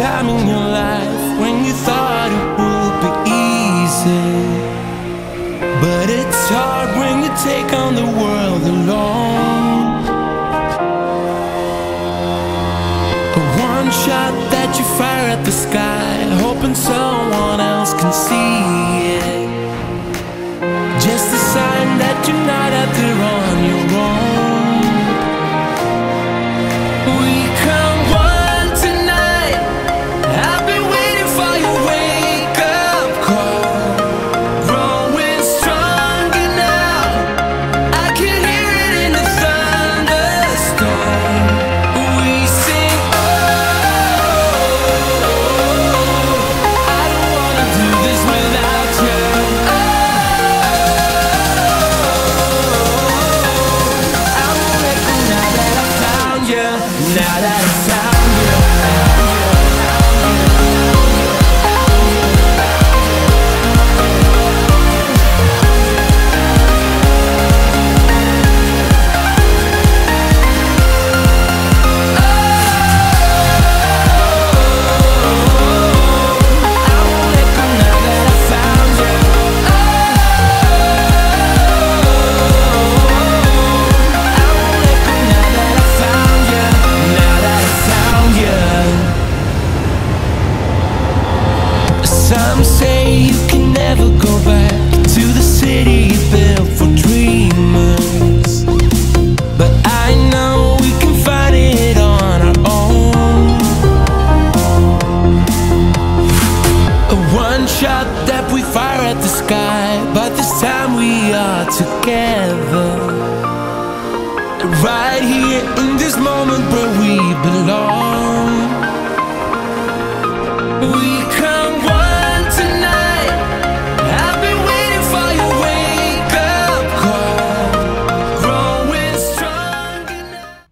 time in your life when you thought it would be easy. But it's hard when you take on the world alone. A one shot that you fire at the sky, hoping someone else can see Now that I found Some say you can never go back to the city built for dreamers. But I know we can find it on our own. A one shot that we fire at the sky, but this time we are together. Right here in this moment where we belong.